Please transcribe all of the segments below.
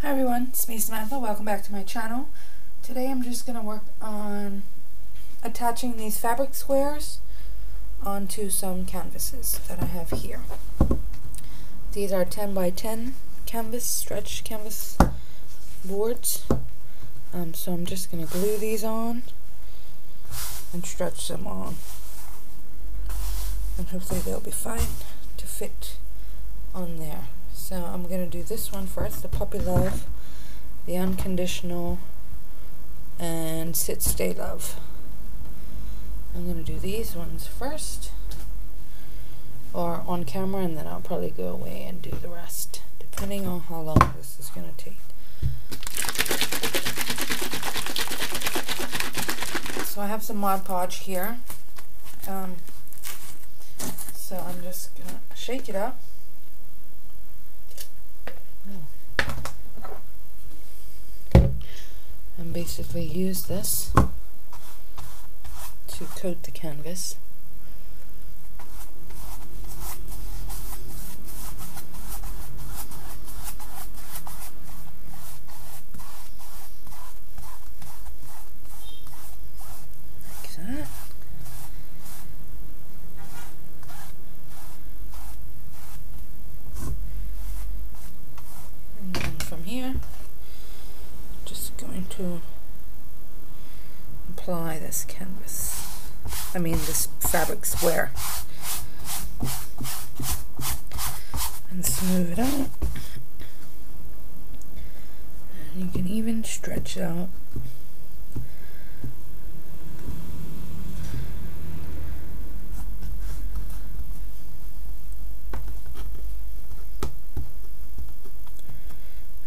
Hi everyone, it's me Samantha. Welcome back to my channel. Today I'm just going to work on attaching these fabric squares onto some canvases that I have here. These are 10 by 10 canvas, stretch canvas boards. Um, so I'm just going to glue these on and stretch them on. And hopefully they'll be fine to fit on there. So I'm going to do this one first, the Puppy Love, the Unconditional, and Sit Stay Love. I'm going to do these ones first, or on camera, and then I'll probably go away and do the rest, depending on how long this is going to take. So I have some Mod Podge here. Um, so I'm just going to shake it up. And basically use this to coat the canvas. Like that. And then from here going to apply this canvas, I mean this fabric square, and smooth it out. And you can even stretch out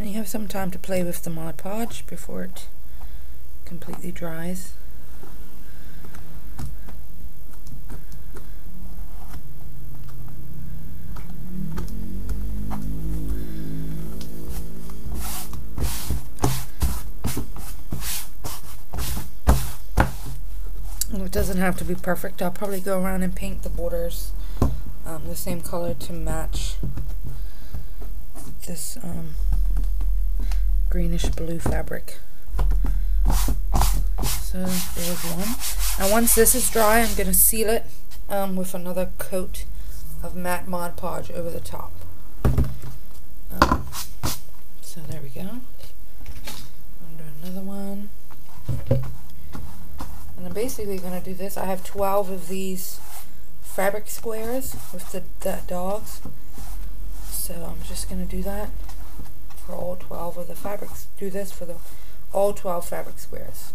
And you have some time to play with the Mod Podge before it completely dries. it doesn't have to be perfect. I'll probably go around and paint the borders um, the same color to match this um, greenish blue fabric. So there's one. Now once this is dry, I'm going to seal it um, with another coat of matte Mod Podge over the top. Um, so there we go. I'll another one. And I'm basically going to do this. I have 12 of these fabric squares with the, the dogs. So I'm just going to do that for all 12 of the fabrics. Do this for the all 12 fabric squares.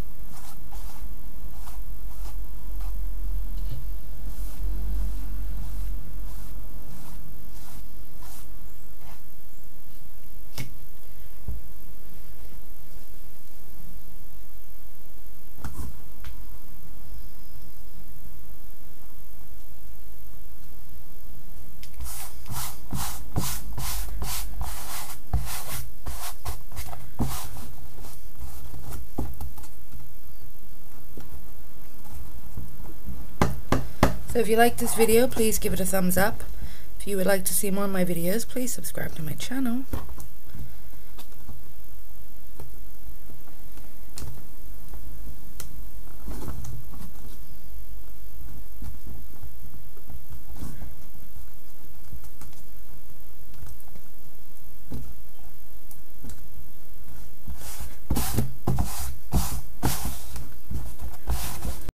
So if you like this video, please give it a thumbs up. If you would like to see more of my videos, please subscribe to my channel.